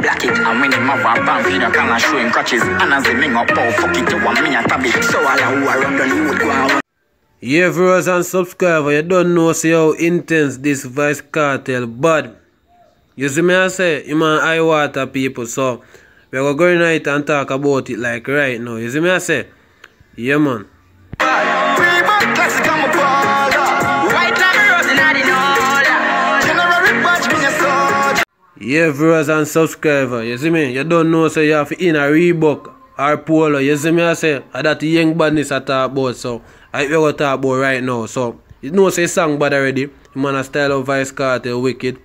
Black it and when him have a pan feed a can and show him crutches And as he ming up pow fuck it you want me a tab it So all who are run down the wood go and Yeah, viewers and subscribers, you don't know see how Intence this Vybz Kartel, but you see me I say, him and Iwaata people, so we are going right and talk about it like right now. You see me I say, yeah man. Yeah, viewers and subscribers, you see me, you don't know so you have in a Reebok or Polo, you see me I say, and that young badness I talk about, so I we going to talk about right now, so you know say song bad already, him and a style of Vybz Kartel, Wicked,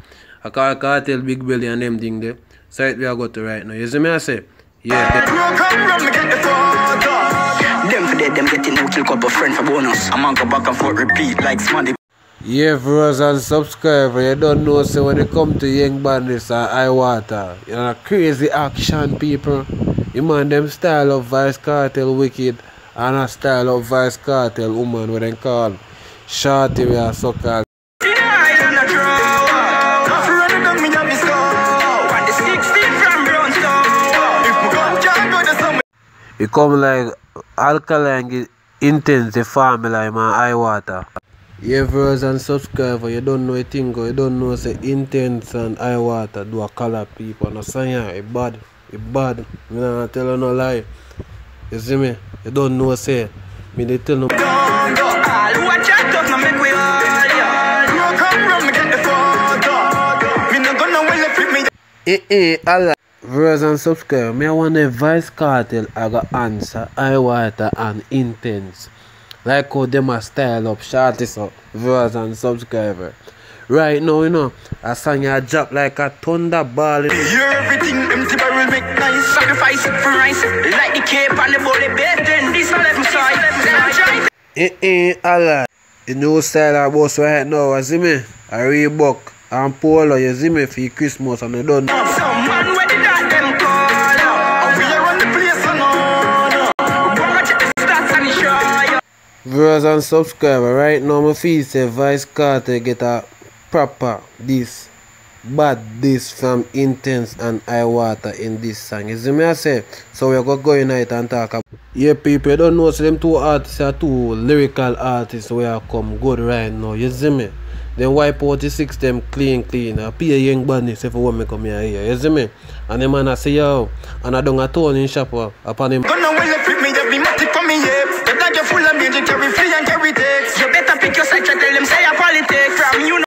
a car cartel, Big Belly and them thing there, so it we are going to right now, you see me I say, yeah. Broke up from me get the photo Them for dead them getting no kill couple friend for bonus. I'm on go back and forth repeat like smarty Yeah, viewers and subscribers, you don't know, so when it come to Young Bandits and Iwaata, you know, crazy action people, you man them style of Vybz Kartel Wicked and a style of Vybz Kartel woman, what they call Shorty, we are so called. Tonight on the draw Half running down me have me score Want the 16 from Brownstone If me go can't go to some It come like alkaline Intence the formula man Iwaata. Yeah, viewers and subscribers, you don't know a thing, you don't know say Intence and Iwaata do a color people. No say yeah, it bad, it bad. Me not tell you no lie. You see me? You don't know say. Me they tell no. Don't go ya Eh eh, Allah. Viewers and subscribers, me I want a Vybz Kartel I got answer Iwaata and Intence. Like how them a style up shorty so viewers and subscribers. Right now, you know, I sang a drop like a thunderball. Hear everything empty barrel make nice Sacrifice for rice Like the cape and the bullet bait Then this all left side try Eh eh, Allah. The new style I boss right now, you see me? A Reebok and Polo, you see me, for Christmas and I don't Viewers and subscribers, right now my feel say Vice Carter get a proper this bad this from Intence and Iwaata in this song. You see me I say? So we go go unite and talk about Yeah people you don't know so them two artists are two lyrical artists we are come good right now. You see me? Then wipe out the six them clean clean. I pay a young badness if you want me come here. You see me? And the man I say yo and I don't a tone in shop uh, upon him Carry free and carry takes You better pick your side Tell them say a politics. From you